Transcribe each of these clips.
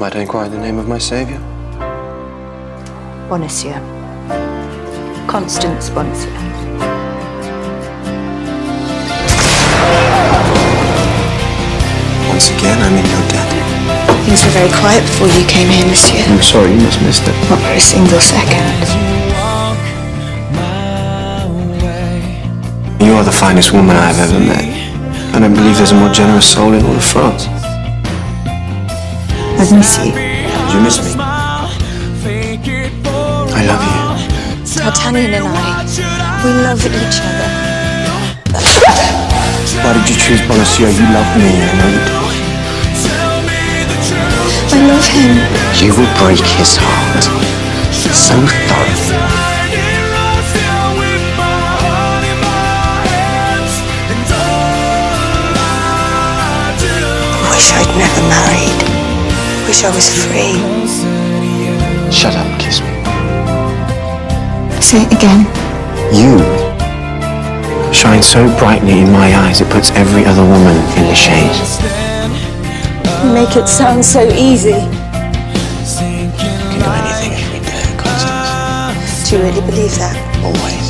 Might I inquire the name of my savior? Bonacieux. Constance Bonacieux. Once again, I'm in your debt. Things were very quiet before you came here, monsieur. I'm sorry, you must miss it. Not for a single second. You are the finest woman I've ever met. And I believe there's a more generous soul in all of France. I miss you. Did you miss me? I love you. D'Artagnan and I, we love each other. Why did you choose Bonacieux? You love me, I know you do. I love him. You will break his heart. So thoroughly. I wish I'd never married. Wish I was free. Shut up, kiss me. Say it again. You shine so brightly in my eyes it puts every other woman in the shade. You make it sound so easy. You can do anything if you dare, Constance. Do you really believe that? Always.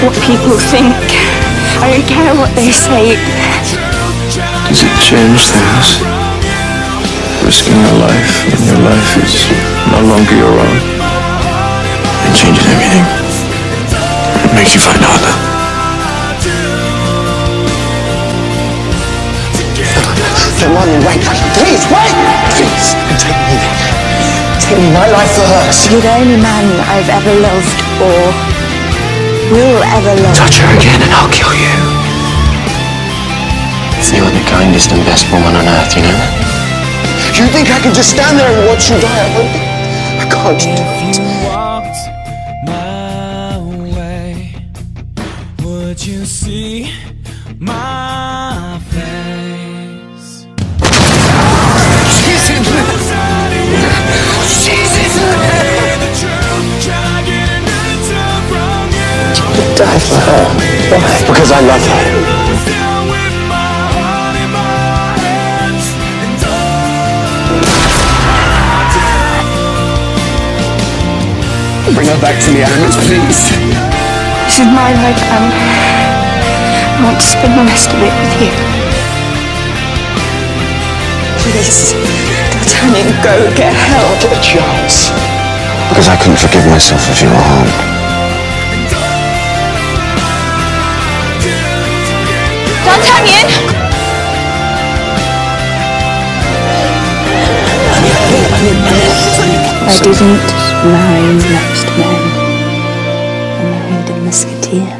What people think. I don't care what they say. Does it change things? Risking your life when your life is no longer your own. It changes everything. It makes you find harder. Come on, wait, wait, please, wait! Please, take me then. Take me, my life for hers. You're the only man I've ever loved or will ever love. Touch her again and I'll kill you. You're the kindest and best woman on earth, you know that? You think I can just stand there and watch you die? I won't. I can't do it. you my way, would you see my Because I love her. Bring her back to me, elements, please. This is my life and I want to spend the rest of it with you. Please, D'Artagnan, go get help. Get a chance. Because I couldn't forgive myself if you were harmed. I didn't marry next man. I married a musketeer.